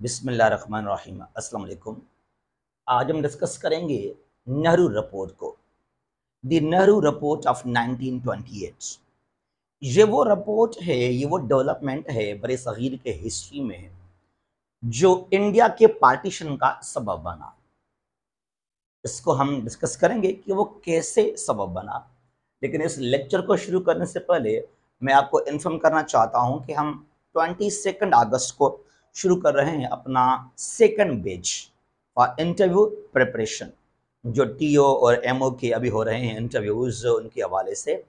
अस्सलाम वालेकुम आज हम डिस्कस करेंगे नेहरू रिपोर्ट को। द नेहरू रिपोर्ट ऑफ़ 1928 ये वो रिपोर्ट है, ये वो डेवलपमेंट है बड़े सगीर के हिस्ट्री में, जो इंडिया के पार्टीशन का सबब बना। इसको हम डिस्कस करेंगे कि वो कैसे सबब बना। लेकिन इस लेक्चर को शुरू करने से पहले मैं आपको इन्फॉर्म करना चाहता हूँ कि हम ट्वेंटी सेकेंड अगस्त को शुरू कर रहे हैं अपना second batch for interview preparation जो टीओ और एमओ के अभी हो रहे हैं इंटरव्यूज़ उनके हवाले से।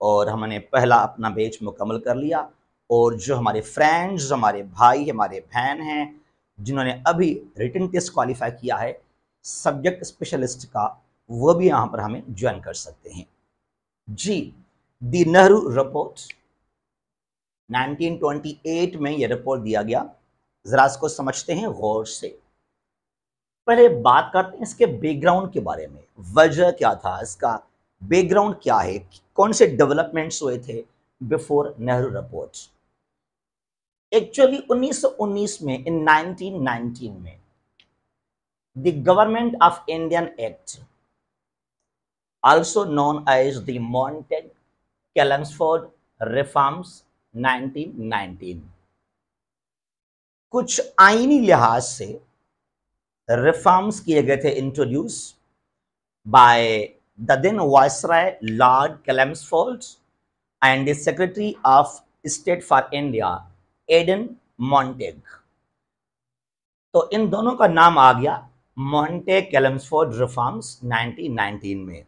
और हमने पहला अपना बेच मुकम्मल कर लिया। और जो हमारे फ्रेंड्स हमारे भाई, हमारे बहन हैं, जिन्होंने अभी रिटर्न टेस्ट क्वालिफाई किया है सब्जेक्ट स्पेशलिस्ट का, वो भी यहाँ पर हमें ज्वाइन कर सकते हैं। जी, दी नेहरू रिपोर्ट 1928 में ये रिपोर्ट दिया गया। ज़रा इसको समझते हैं गौर से। पहले बात करते हैं इसके बैकग्राउंड के बारे में। वजह क्या था? इसका बैकग्राउंड क्या है? कौन से डेवलपमेंट्स हुए थे बिफोर नेहरू रिपोर्ट एक्चुअली 1919 में इन 1919 में the government of Indian act also known as the Montagu Chelmsford reforms 1919 कुछ आईनी लिहाज से रिफॉर्म्स किए गए थे introduced by the then viceroy lord Chelmsford and the secretary of state for India Edwin Montagu तो इन दोनों का नाम आ गया मॉन्टेग कैलेम्सफोर्ड रिफॉर्म्स 1919 में।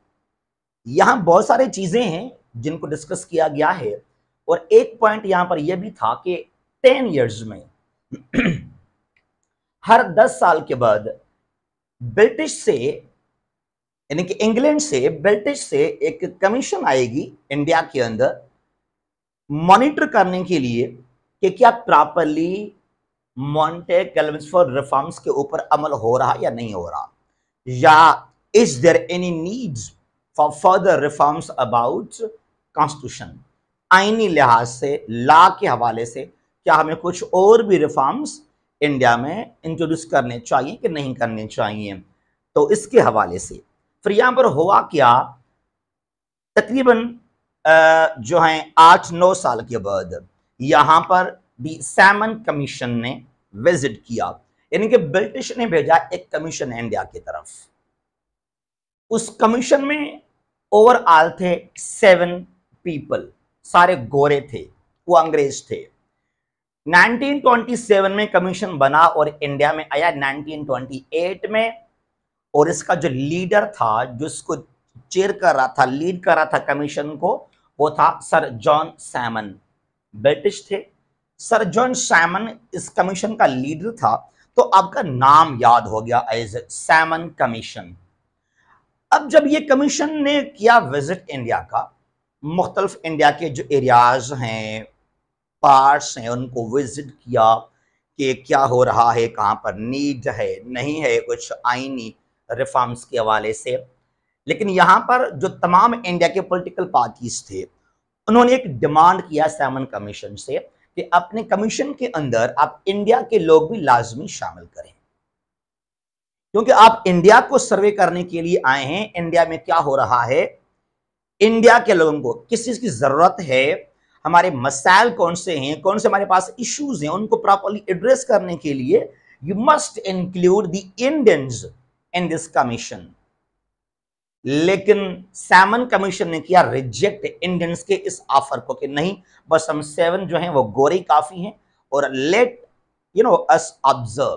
यहाँ बहुत सारी चीज़ें हैं जिनको डिस्कस किया गया है, और एक पॉइंट यहाँ पर यह भी था कि टेन ईयर्स में हर दस साल के बाद ब्रिटिश से, यानी कि इंग्लैंड से, ब्रिटिश से एक कमीशन आएगी इंडिया के अंदर मॉनिटर करने के लिए कि क्या प्रॉपरली मॉन्टे कैलम्सफोर्ड रिफॉर्म्स के ऊपर अमल हो रहा या नहीं हो रहा? या is there any needs for further reforms about constitution आईनी लिहाज से, लॉ के हवाले से क्या हमें कुछ और भी रिफॉर्म्स इंडिया में इंट्रोड्यूस करने चाहिए कि नहीं करने चाहिए? तो इसके हवाले से, फिर यहाँ पर हुआ क्या? तकरीबन जो है आठ नौ साल के बाद यहाँ पर भी सैमन कमीशन ने विज़िट किया। यानी कि ब्रिटिश ने भेजा एक कमीशन इंडिया की तरफ़। उस कमीशन में ओवरऑल थे सेवन पीपल सारे गोरे थे, वो अंग्रेज़ थे। 1927 में कमीशन बना और इंडिया में आया 1928 में। और इसका जो लीडर था, जो इसको चेयर कर रहा था लीड कर रहा था कमीशन को, वो था सर जॉन सैमन। ब्रिटिश थे। सर जॉन सैमन इस कमीशन का लीडर था। तो आपका नाम याद हो गया एज सैमन कमीशन। अब जब ये कमीशन ने किया विज़िट इंडिया का, मुख्तलिफ़ इंडिया के जो एरियाज़ हैं पार्ट्स हैं, उनको विज़िट किया कि क्या हो रहा है, कहाँ पर नीड है, नहीं है, कुछ आइनी रिफॉर्म्स के हवाले से। लेकिन यहाँ पर जो तमाम इंडिया के पॉलिटिकल पार्टीज़ थे, उन्होंने एक डिमांड किया सैमन कमीशन से कि अपने कमीशन के अंदर आप इंडिया के लोग भी लाजमी शामिल करें। क्योंकि आप इंडिया को सर्वे करने के लिए आए हैं, इंडिया में क्या हो रहा है, इंडिया के लोगों को किस चीज़ की ज़रूरत है हमारे मसाइल कौन से हैं, कौन से हमारे पास इश्यूज़ हैं, उनको प्रॉपरली एड्रेस करने के लिए you must include the Indians in this commission लेकिन सैमन कमीशन ने किया रिजेक्ट इंडियंस के इस ऑफ़र को कि नहीं, बस हम सेवन जो हैं वो गोरे काफ़ी हैं और let you know us observe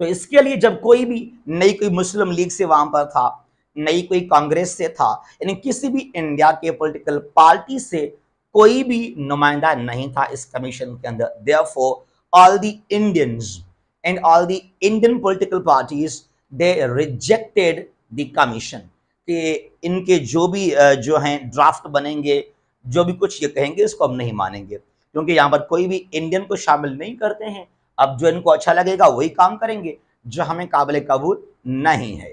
तो इसके लिए जब कोई भी नई कोई मुस्लिम लीग से वहाँ पर था, नई कोई कांग्रेस से था, यानी किसी भी इंडिया के पॉलिटिकल पार्टी से कोई भी नुमाइंदा नहीं था इस कमीशन के अंदर। Therefore all the Indians and all the Indian political parties they rejected the commission कि इनके जो भी जो हैं ड्राफ्ट बनेंगे, जो भी कुछ ये कहेंगे, इसको हम नहीं मानेंगे। क्योंकि यहाँ पर कोई भी इंडियन को शामिल नहीं करते हैं। अब जो इनको अच्छा लगेगा, वही काम करेंगे, जो हमें काबिल कबूल नहीं है।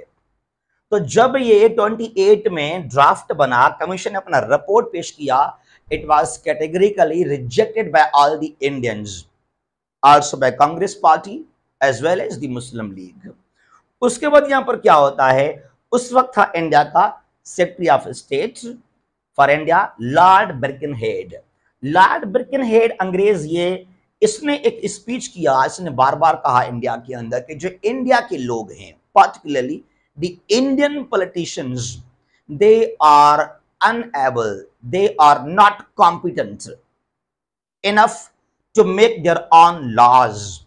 तो जब ये 28 में ड्राफ्ट बना कमीशन ने अपना रिपोर्ट पेश किया it was categorically rejected by all the Indians. Also by Congress party as well as the Muslim League उसके बाद यहाँ पर क्या होता है उस वक्त था इंडिया का secretary of state for India lord Birkenhead lord Birkenhead अंग्रेज़ ये, इसने एक स्पीच किया, इसने बार बार कहा इंडिया के अंदर कि जो इंडिया के लोग हैं particularly the Indian politicians they are unable, they are not competent enough to make their own laws.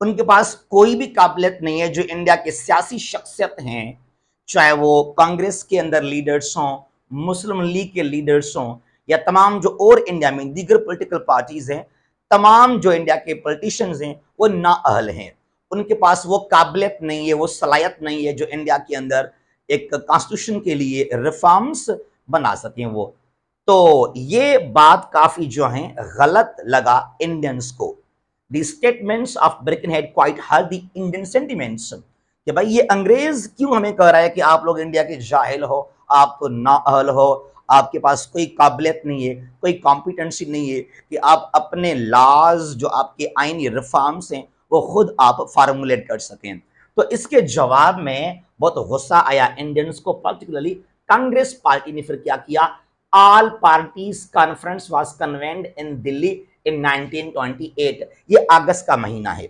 उनके पास कोई भी काबिलियत नहीं है जो इंडिया के सियासी शख्सियत हैं, चाहे वो कांग्रेस के अंदर लीडर्स हों, मुस्लिम लीग के लीडर्स हों, या तमाम जो और इंडिया में दीगर पॉलिटिकल पार्टीज़ हैं, तमाम जो इंडिया के पॉलिटिशियंस हैं, वो नाअहल हैं। उनके पास वो काबिलियत नहीं है, वो सलाहियत नहीं है जो इंडिया के अंदर एक कॉन्स्टिट्यूशन के लिए रिफॉर्म्स बना सकें वो। तो ये बात काफ़ी जो है, गलत लगा इंडियंस को। The statements of Birkenhead quite hurt the Indian sentiments कि भाई ये अंग्रेज़ क्यों हमें कह रहा है कि आप लोग इंडिया के जाहिल हो, आप तो नाअहल हो, आपके पास कोई काबिलियत नहीं है, कोई कॉम्पिटेंसी नहीं है कि आप अपने लाज जो आपके आइनी रिफॉर्म्स हैं, वो खुद आप फार्मूलेट कर सकें। तो इसके जवाब में बहुत गुस्सा आया इंडियंस को पर्टिकुलरली कांग्रेस पार्टी ने फिर क्या किया? All parties conference was convened in Delhi in 1928 ये अगस्त का महीना है।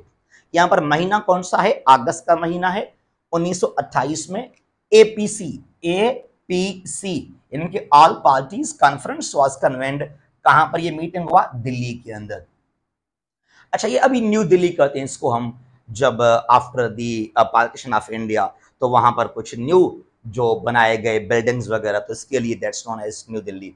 यहाँ पर महीना कौन सा है? अगस्त का महीना है। 1928 में एपीसी एपीसी इनके all parties conference was convened कहाँ पर ये मीटिंग हुआ? दिल्ली के अंदर। अच्छा ये अभी न्यू दिल्ली कहते हैं इसको हम। जब after the partition of India तो वहाँ पर कुछ न्यू जो बनाए गए बिल्डिंग्स वगैरह तो इसके लिए that's known as new Delhi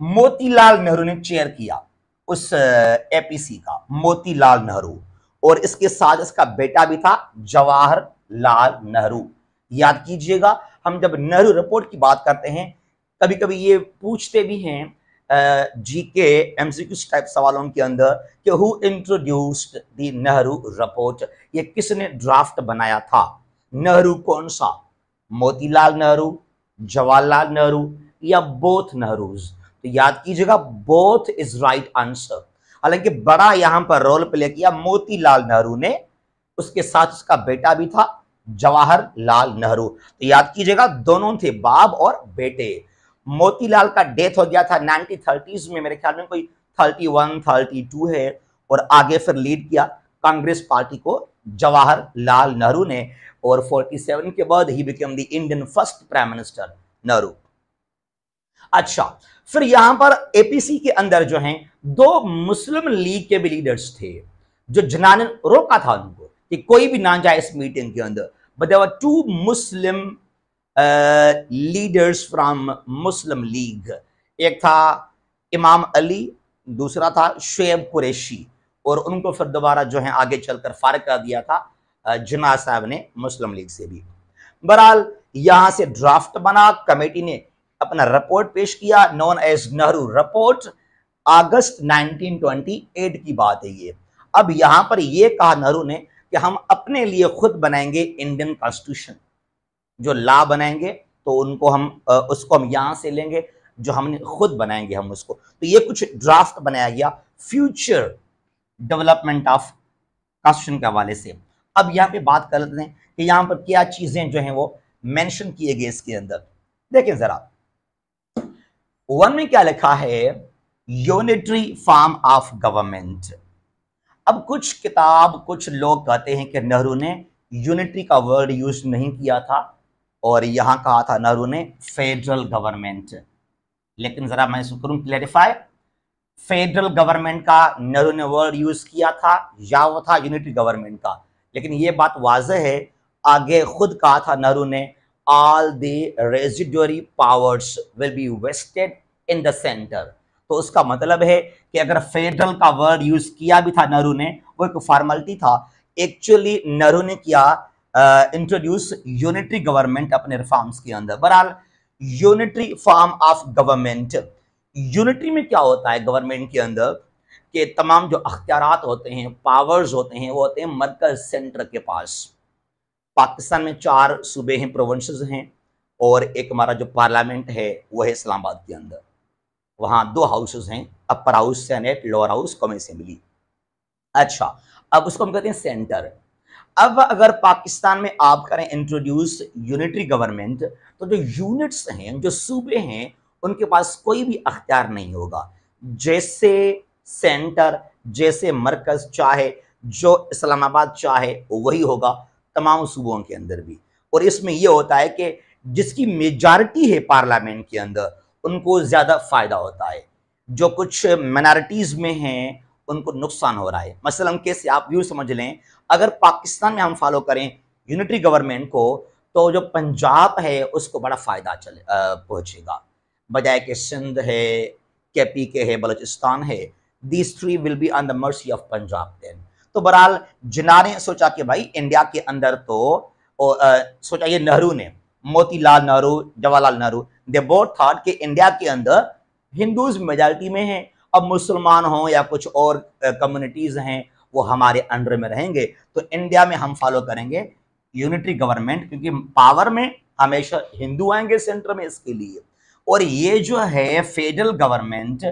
Motilal Nehru ने चेयर किया उस एपीसी का, मोतीलाल नेहरू। और इसके साथ इसका बेटा भी था जवाहर लाल नेहरू। याद कीजिएगा, हम जब नेहरू रिपोर्ट की बात करते हैं कभी कभी ये पूछते भी हैं जी के एमसीक्यू टाइप सवालों के अंदर कि who introduced the Nehru report ये किसने ड्राफ्ट बनाया था? नेहरू कौन सा? मोतीलाल नेहरू, जवाहरलाल नेहरू या बोथ नेहरूज तो याद कीजिएगा बोथ इज़ राइट आंसर हालाँकि बड़ा यहाँ पर रोल प्ले किया मोतीलाल नेहरू ने। उसके साथ उसका बेटा भी था, जवाहरलाल नेहरू। तो याद कीजिएगा, दोनों थे बाप और बेटे। मोतीलाल का डेथ हो गया था नाइनटीन थर्टीज में। मेरे ख्याल में कोई थर्टी वन, थर्टी टू है और आगे फिर लीड किया कांग्रेस पार्टी को जवाहरलाल नेहरू ने और 47 के बाद ही become the Indian first prime minister Nehru. अच्छा फिर यहाँ पर एपीसी के अंदर जो हैं, दो मुस्लिम लीग के भी लीडर्स थे, जो जनाने रोका था उनको कि कोई भी ना जाए इस मीटिंग के अंदर। But there two Muslim leaders from Muslim League एक था इमाम अली, दूसरा था शुएब कुरैशी। और उनको फिर दोबारा जो है आगे चलकर फारग कर दिया था जुना साहब ने मुस्लिम लीग से भी। बहरहाल, यहाँ से ड्राफ्ट बना, कमेटी ने अपना रिपोर्ट पेश किया नॉन एज नेहरू रिपोर्ट अगस्त 1928 की बात है ये। अब यहाँ पर यह कहा नेहरू ने कि हम अपने लिए खुद बनाएँगे इंडियन कॉन्स्टिट्यूशन जो ला बनाएँगे तो उनको हम उसको हम यहाँ से लेंगे, जो हमने खुद बनाएँगे हम उसको। तो ये कुछ ड्राफ्ट बनाया गया फ्यूचर डेवलपमेंट ऑफ़ कॉन्स्टिट्यूशन के हवाले से। अब यहाँ पे बात कर लेते हैं कि यहाँ पर क्या चीज़ें जो हैं वो मेंशन किए गए इसके अंदर। देखें जरा। वन में क्या लिखा है यूनिटरी फॉर्म ऑफ़ गवर्नमेंट अब कुछ किताब, कुछ लोग कहते हैं कि नेहरू ने यूनिटरी का वर्ड यूज़ नहीं किया था। और यहाँ कहा था नेहरू ने फेडरल गवर्नमेंट लेकिन ज़रा मैं इसको करूँ क्लैरिफाई फेडरल गवर्नमेंट का नेहरू ने वर्ड यूज़ किया था, या वो था यूनिटरी गवर्नमेंट का। लेकिन ये बात वाज है, आगे खुद कहा था नेहरू ने all the residuary powers will be vested in the centre तो उसका मतलब है कि अगर फेडरल का वर्ड यूज़ किया भी था नेहरू ने, वो एक फॉर्मेलिटी था। एक्चुअली नेहरू ने किया इंट्रोड्यूस यूनिटरी गवर्नमेंट अपने रिफॉर्म्स के अंदर। बहरहाल unitary form of government unitary में क्या होता है गवर्नमेंट के अंदर? के तमाम जो अख्तियार होते हैं पावर्स होते हैं, वो होते हैं मरकज सेंटर के पास। पाकिस्तान में चार सूबे हैं प्रोविंसेस हैं, और एक हमारा जो पार्लियामेंट है, वो है इस्लामाबाद के अंदर। वहाँ दो हाउसेस हैं upper house senate lower house common assembly अच्छा अब उसको हम कहते हैं सेंटर अब अगर पाकिस्तान में आप करें इंट्रोड्यूस यूनिटरी गवर्नमेंट तो जो यूनिट्स हैं, जो सूबे हैं, उनके पास कोई भी अख्तियार नहीं होगा। जैसे सेंटर जैसे मरकज चाहे, जो इस्लामाबाद चाहे, वही होगा तमाम सूबों के अंदर भी। और इसमें यह होता है कि जिसकी मेजॉरिटी है पार्लियामेंट के अंदर, उनको ज़्यादा फ़ायदा होता है। जो कुछ माइनॉरिटीज़ में हैं उनको नुकसान हो रहा है। मसलन कैसे आप यूँ समझ लें अगर पाकिस्तान में हम फॉलो करें यूनिटरी गवर्नमेंट को तो जो पंजाब है उसको बड़ा फ़ायदा चले पहुँचेगा। बजाय कि सिंध है के पी के है बलोचिस्तान है these three will be on the mercy of Punjab then तो बहरहाल जिना ने सोचा कि भाई इंडिया के अंदर तो ओ, आ, सोचा ये नेहरू ने Motilal Nehru Jawaharlal Nehru they both thought कि इंडिया के अंदर हिंदूज मेजॉरिटी में हैं। अब मुसलमान हों या कुछ और कम्युनिटीज़ हैं, वो हमारे अंडर में रहेंगे। तो इंडिया में हम फॉलो करेंगे यूनिटरी गवर्नमेंट क्योंकि पावर में हमेशा हिंदू आएँगे सेंटर में इसके लिए। और ये जो है federal government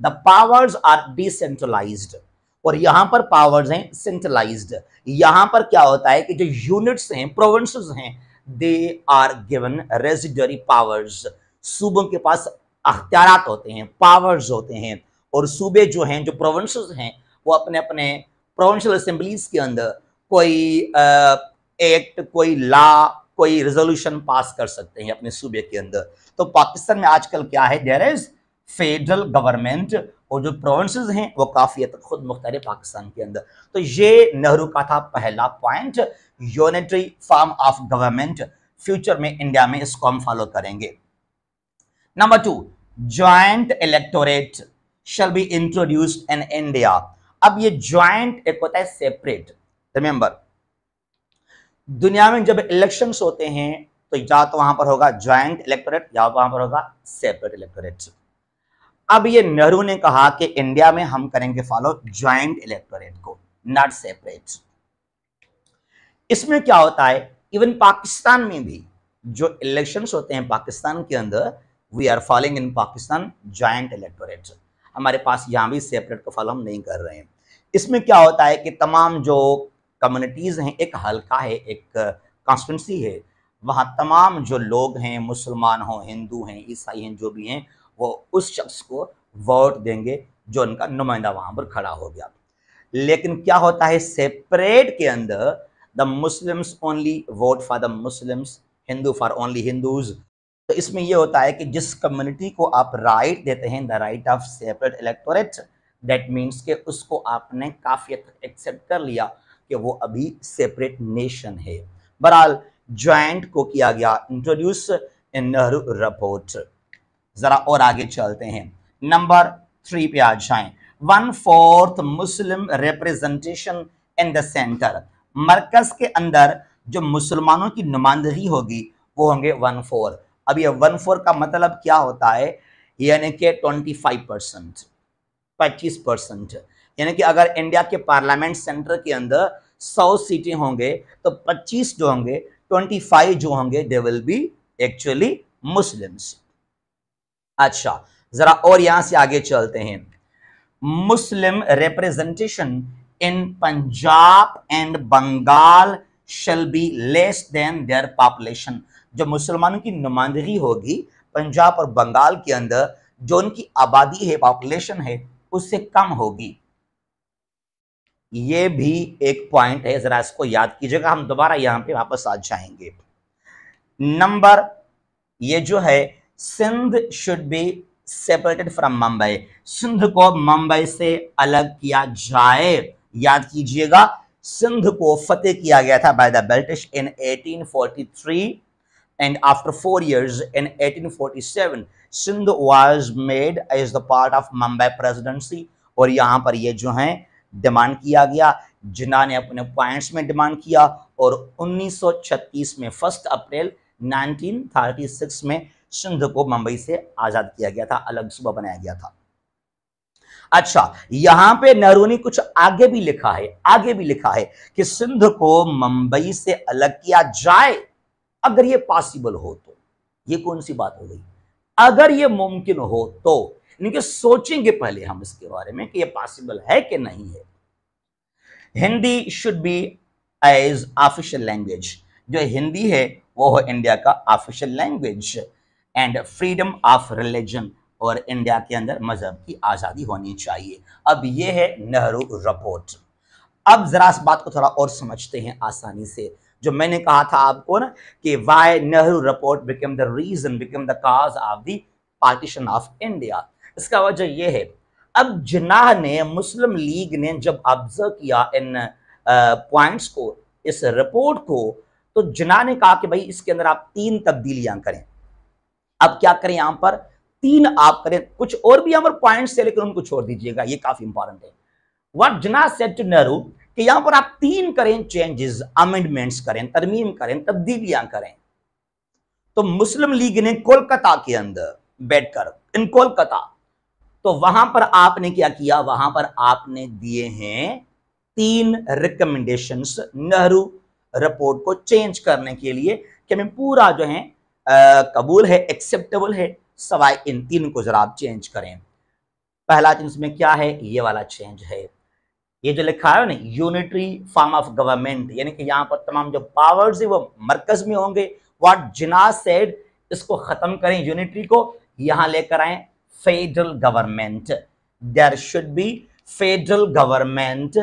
the powers are decentralised और यहाँ पर पावर्स हैं सेंट्रलाइज्ड यहाँ पर क्या होता है कि जो यूनिट्स हैं प्रोविंसेस हैं they are given residuary powers सूबों के पास अख्तियार होते हैं पावर्स होते हैं। और सूबे जो हैं, जो प्रोविंसेस हैं, वो अपने अपने प्रोविंशियल असेंबलीज के अंदर कोई एक्ट कोई लॉ कोई रेजोल्यूशन पास कर सकते हैं अपने सूबे के अंदर। तो पाकिस्तान में आजकल क्या है? देर इज़ फेडरल गवर्नमेंट और जो प्रोविंसेस हैं, वो काफ़ी हद तक खुद मुख्तार है पाकिस्तान के अंदर। तो ये नेहरू का था पहला point unitary form of government future में इंडिया में इसको हम फॉलो करेंगे। Number two joint electorate shall be introduced in India. अब ये ज्वाइंट एक होता है सेपरेट रिमेंबर दुनिया में जब इलेक्शंस होते हैं तो या तो वहाँ पर होगा ज्वाइंट इलेक्टोरेट या वहाँ पर होगा सेपरेट इलेक्टोरेट अब ये नेहरू ने कहा कि इंडिया में हम करेंगे फॉलो ज्वाइंट इलेक्टोरेट को नॉट सेपरेट इसमें क्या होता है? इवन पाकिस्तान में भी जो इलेक्शंस होते हैं पाकिस्तान के अंदर we are following in Pakistan joint electorate हमारे पास यहाँ भी सेपरेट को फॉलो हम नहीं कर रहे हैं। इसमें क्या होता है कि तमाम जो कम्युनिटीज़ हैं, एक हल्का है, एक कॉन्स्टिट्यूंसी है, वहाँ तमाम जो लोग हैं, मुसलमान हों, हिंदू हैं, ईसाई हैं, जो भी हैं, वो उस शख्स को वोट देंगे, जो उनका नुमाइंदा वहाँ पर खड़ा हो गया। लेकिन क्या होता है सेपरेट के अंदर the Muslims only vote for the Muslims Hindu for only Hindus तो इसमें यह होता है कि जिस कम्युनिटी को आप राइट देते हैं the right of separate electorate that means के उसको आपने काफ़ी एक्सेप्ट कर लिया कि वो अभी सेपरेट नेशन है। बहरहाल ज्वाइंट को किया गया। इंट्रोड्यूस इन नेहरू रिपोर्ट ज़रा और आगे चलते हैं। नंबर थ्री पे आ जाए one fourth Muslim representation in the centre मरकज के अंदर जो मुसलमानों की नुमाइंदगी होगी, वो होंगे वन फोर्थ अब ये वन फोर का मतलब क्या होता है? यानी कि ट्वेंटी फाइव परसेंट पच्चीस परसेंट यानी कि अगर इंडिया के पार्लियामेंट सेंटर के अंदर सौ सीटें होंगे तो पच्चीस जो होंगे ट्वेंटी फाइव जो होंगे they will be actually Muslims अच्छा जरा और यहाँ से आगे चलते हैं। Muslim representation in Punjab and Bengal shall be less than their population जो मुसलमानों की नुमाइंदगी होगी, पंजाब और बंगाल के अंदर जो उनकी आबादी है पॉपुलेशन है, उससे कम होगी। ये भी एक पॉइंट है, जरा इसको याद कीजिएगा, हम दोबारा यहाँ पे वापस आ जाएँगे। नंबर ये जो है, Sindh should be separated from Mumbai Sindh को मुंबई से अलग किया जाए, याद कीजिएगा। सिंध को फतेह किया गया था by the British in 1843 and after four years, in 1847 Sindh was made as the part of Mumbai presidency. और यहाँ पर ये जो हैं डिमांड किया गया। जिन्ना ने अपने पॉइंट्स में डिमांड किया। और 1936 में फ़र्स्ट अप्रैल 1936 में सिंध को मुंबई से आज़ाद किया गया था। अलग सूबा बनाया गया था। अच्छा यहाँ पे नेहरू ने कुछ आगे भी लिखा है। आगे भी लिखा है कि सिंध को मुंबई से अलग किया जाए। अगर ये पॉसिबल हो तो। ये कौन सी बात हो गई? अगर ये मुमकिन हो तो। यानी कि सोचेंगे पहले हम इसके बारे में कि ये पॉसिबल है कि नहीं है। Hindi should be as official language जो हिंदी है, वो है इंडिया का official language and freedom of religion और इंडिया के अंदर मज़हब की आज़ादी होनी चाहिए। अब ये है नेहरू रिपोर्ट अब जरा इस बात को थोड़ा और समझते हैं आसानी से। जो मैंने कहा था आपको ना कि why Nehru report become the reason become the cause of the partition of India इसका वजह यह है, अब जिनाह ने, मुस्लिम लीग ने जब ऑब्ज़र्व किया इन पॉइंट्स को, इस रिपोर्ट को तो जिना ने कहा कि भाई इसके अंदर आप तीन तब्दीलियाँ करें। अब क्या करें यहाँ पर? तीन आप करें। कुछ और भी यहाँ पर पॉइंट्स है लेकिन उनको छोड़ दीजिएगा। ये काफ़ी इंपॉर्टेंट है। वट जना सेट टू नेहरू कि यहाँ पर आप तीन करें चेंजेस अमेंडमेंट्स करें तरमीम करें तब्दीलियाँ करें। तो मुस्लिम लीग ने कोलकाता के अंदर बैठकर इन कोलकाता तो वहाँ पर आपने क्या किया? वहाँ पर आपने दिए हैं तीन रिकमेंडेशंस नेहरू रिपोर्ट को चेंज करने के लिए कि हमें पूरा जो है आ, कबूल है एक्सेप्टेबल है सवाई इन तीन को जरा आप चेंज करें। पहला चीज़ में क्या है? ये वाला चेंज है। ये जो लिखा है ना यूनिटरी फॉर्म ऑफ़ गवर्नमेंट यानी कि यहाँ पर तमाम जो पावर्स है वो मरकज में होंगे। व्हाट जिना सेड इसको खत्म करें यूनिटरी को। यहाँ लेकर आए federal government there should be federal government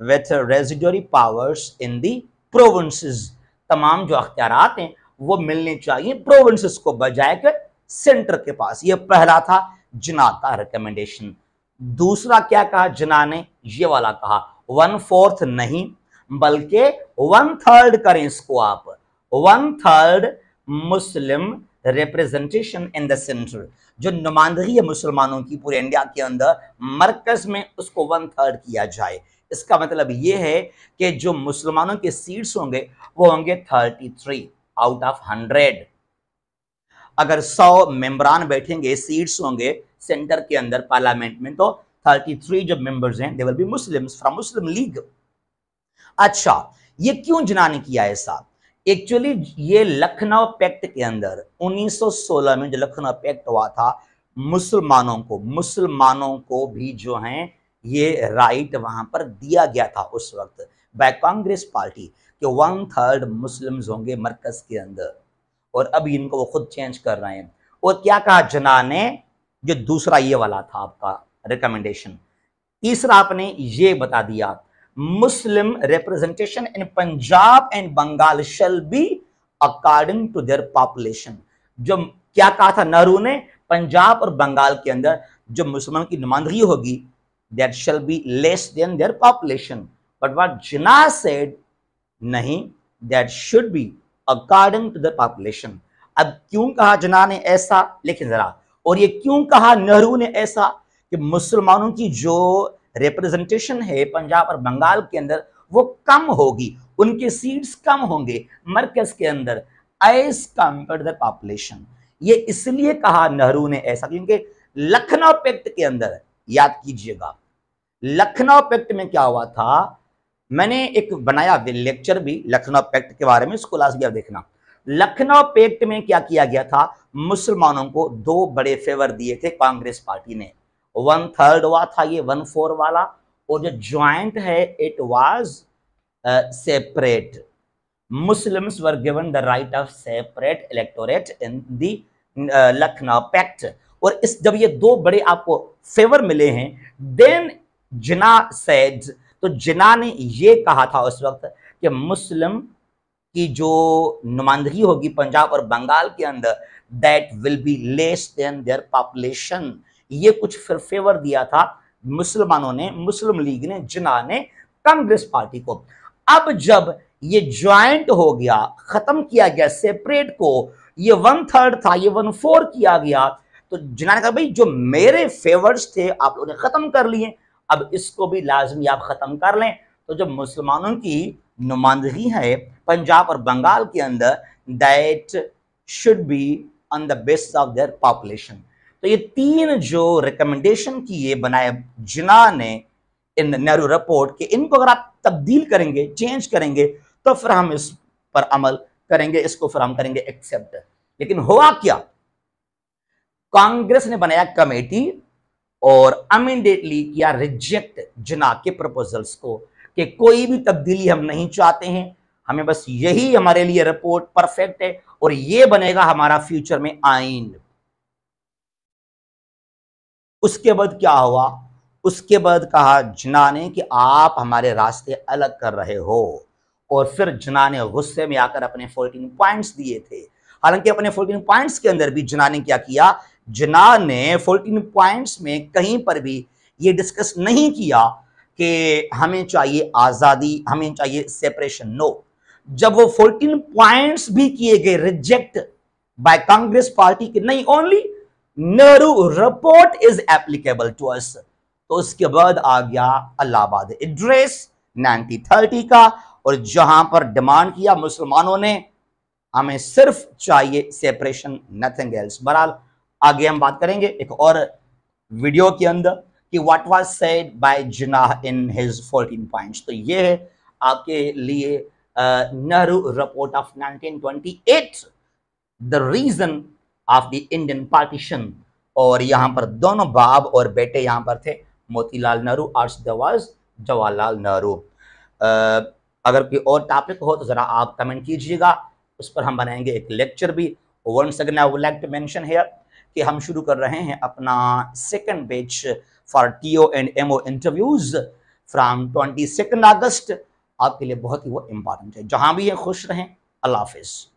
with residuary powers in the provinces तमाम जो अख्तियार हैं, वो मिलने चाहिए प्रोविंसेस को, बजाय सेंटर के पास। ये पहला था जिना का रिकमेंडेशन दूसरा क्या कहा? जिना ने ये वाला कहा वन फोर्थ नहीं, बल्कि वन थर्ड करें इसको आप। One third Muslim representation in the centre जो नुमाइंदगी है मुसलमानों की पूरे इंडिया के अंदर, मरकज में उसको वन थर्ड किया जाए। इसका मतलब ये है कि जो मुसलमानों के सीट्स होंगे, वो होंगे thirty three out of hundred अगर सौ मेंबरान बैठेंगे सीट्स होंगे सेंटर के अंदर पार्लियामेंट में। तो थर्टी थ्री जो मेंबर्स हैं they will be Muslims from Muslim League अच्छा ये क्यों जना ने किया ऐसा एक्चुअली ये लखनऊ पैक्ट के अंदर 1916 में जो लखनऊ पैक्ट हुआ था, मुसलमानों को मुसलमानों को भी जो हैं, ये राइट वहाँ पर दिया गया था उस वक्त बाय कांग्रेस पार्टी कि वन थर्ड मुस्लिम्स होंगे मरकज के अंदर। और अभी इनको वो खुद चेंज कर रहे हैं। और क्या कहा जना ने जो दूसरा ये वाला था आपका रिकमेंडेशन तीसरा आपने ये बता दिया Muslim representation in Punjab and Bengal shall be according to their population जो क्या कहा था नेहरू ने? पंजाब और बंगाल के अंदर जो मुसलमान की नुमाइंदगी होगी that shall be less than their population but what Jinnah said नहीं, that should be according to the population अब क्यों कहा जना ने ऐसा? लेकिन जरा और ये क्यों कहा नेहरू ने ऐसा कि मुसलमानों की जो रिप्रेजेंटेशन है पंजाब और बंगाल के अंदर, वो कम होगी, उनके सीट्स कम होंगे मरकज के अंदर एज कंपेयर द पॉपुलेशन ये इसलिए कहा नेहरू ने ऐसा, क्योंकि लखनऊ पैक्ट के अंदर, याद कीजिएगा, लखनऊ पैक्ट में क्या हुआ था? मैंने एक बनाया लेक्चर भी, लखनऊ पैक्ट के बारे में इसको लास्ट भी देखना। लखनऊ पैक्ट में क्या किया गया था? मुसलमानों को दो बड़े फेवर दिए थे कांग्रेस पार्टी ने। वन थर्ड हुआ था ये, वन फोर वाला, और जो ज्वाइंट है it was separate Muslims were given the right of separate electorate in the Lucknow pact और इस, जब ये दो बड़े आपको फेवर मिले हैं देन जिना सैड तो जिना ने ये कहा था उस वक्त कि मुस्लिम की जो नुमाइंदगी होगी पंजाब और बंगाल के अंदर that will be less than their population ये कुछ फिर फेवर दिया था मुसलमानों ने, मुस्लिम लीग ने जिना ने कांग्रेस पार्टी को। अब जब ये ज्वाइंट हो गया, खत्म किया गया सेपरेट को, ये वन थर्ड था, ये वन फोर किया गया तो जिना ने कहा, भाई, जो मेरे फेवर्स थे, आप लोगों ने खत्म कर लिए, अब इसको भी लाजमी आप ख़त्म कर लें। तो जब मुसलमानों की नुमाइंदगी है, पंजाब और बंगाल के अंदर that should be on the basis of their population तो ये तीन जो रिकमेंडेशन की ये बनाए जिना ने इन नेहरू रिपोर्ट के, इनको अगर आप तब्दील करेंगे चेंज करेंगे तो फिर हम इस पर अमल करेंगे, इसको फिर हम करेंगे एक्सेप्ट लेकिन हुआ क्या? कांग्रेस ने बनाया कमेटी और अमीडिएटली किया रिजेक्ट जिना के प्रपोजल्स को। कि कोई भी तब्दीली हम नहीं चाहते हैं। हमें बस यही हमारे लिए रिपोर्ट परफेक्ट है और ये बनेगा हमारा फ्यूचर में आइन उसके बाद क्या हुआ? उसके बाद कहा जना ने कि आप हमारे रास्ते अलग कर रहे हो और फिर जना ने गुस्से में आकर अपने फोर्टीन पॉइंट्स दिए थे। हालाँकि अपने फोर्टीन पॉइंट्स के अंदर भी जना ने क्या किया? जना ने फोर्टीन पॉइंट्स में कहीं पर भी ये डिस्कस नहीं किया कि हमें चाहिए आज़ादी, हमें चाहिए सेपरेशन नो जब वो 14 पॉइंट्स भी किए गए रिजेक्ट बाय कांग्रेस पार्टी के, नहीं only Nehru report is applicable to us तो उसके बाद आ गया अलाहाबाद एड्रेस 1930 का, और जहाँ पर डिमांड किया मुसलमानों ने, हमें सिर्फ़ चाहिए सेपरेशन नथिंग एल्स बहरहाल, आगे हम बात करेंगे एक और वीडियो के अंदर। कि what was said by Jinnah in his 14 points तो ये है आपके लिए Nehru report of 1928 the reason of the Indian partition और यहाँ पर दोनों बाब और बेटे यहाँ पर थे, मोतीलाल नेहरू अर्श दवाज जवाहरलाल नेहरू। अगर कोई और टॉपिक हो तो ज़रा आप कमेंट कीजिएगा, उस पर हम बनाएँगे एक लेक्चर भी। One second I would like to mention here कि हम शुरू कर रहे हैं अपना second batch for T O and M O interviews from twenty second August आपके लिए बहुत ही वो इंपॉर्टेंट है। जहाँ भी ये खुश रहें। अल्लाह हाफिज़।